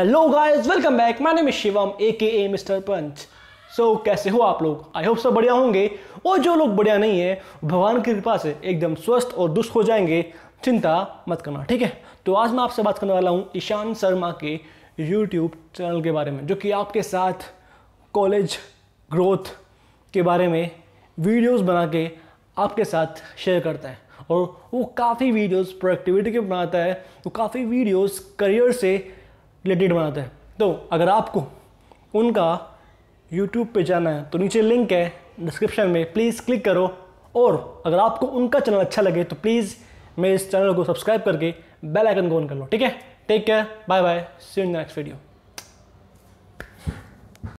Hello guys welcome back my name Shivam A K A mister पंच सो कैसे हो आप लोग? आई होप सब बढ़िया होंगे। और जो लोग बढ़िया नहीं है, भगवान की कृपा से एकदम स्वस्थ और दुष्ट हो जाएँगे। चिंता मत करना, ठीक है? तो आज मैं आपसे बात करने वाला हूँ ईशान शर्मा के यूट्यूब चैनल के बारे में, जो कि आपके साथ कॉलेज ग्रोथ के बारे में वीडियोज़ बना के आपके साथ शेयर करता है। और वो काफ़ी वीडियोस प्रोडक्टिविटी के बनाता है। वो काफ़ी वीडियोस करियर से रिलेटेड बनाते हैं। तो अगर आपको उनका यूट्यूब पे जाना है तो नीचे लिंक है डिस्क्रिप्शन में। प्लीज़ क्लिक करो और अगर आपको उनका चैनल अच्छा लगे तो प्लीज़ मेरे इस चैनल को सब्सक्राइब करके बेल आइकन को ऑन कर लो, ठीक है? Take care bye bye see in next video